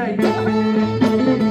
哎。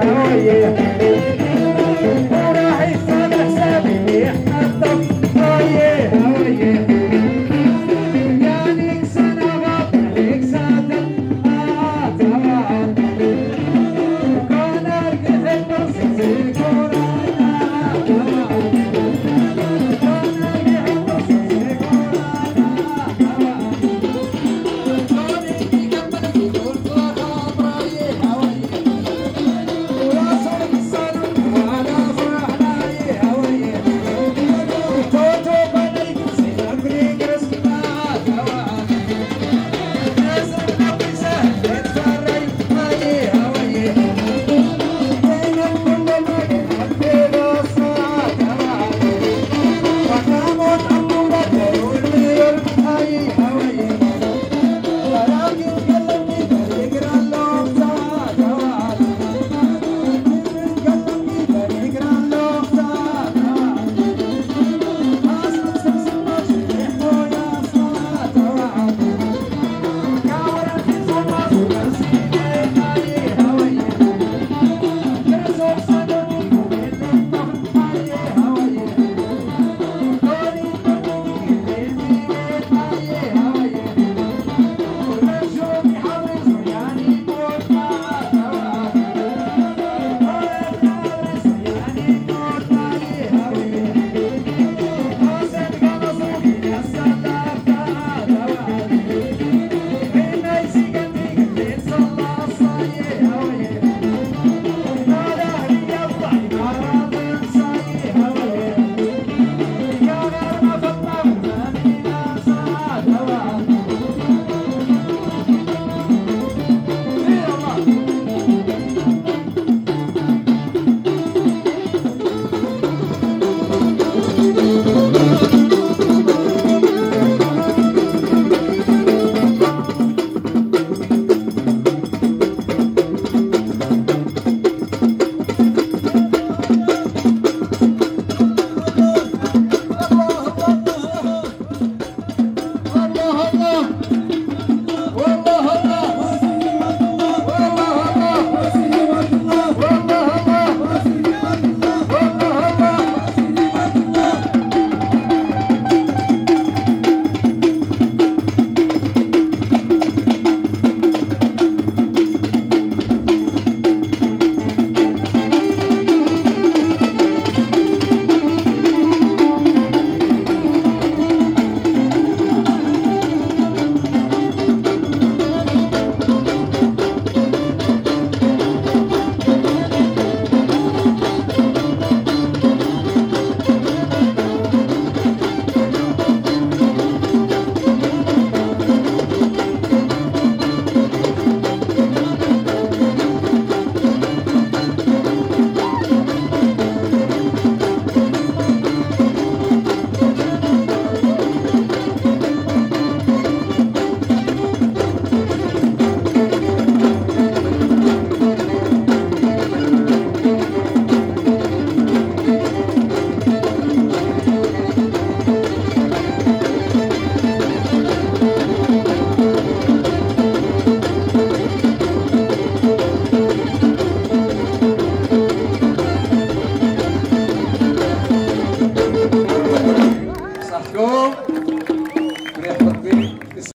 Oh, yeah.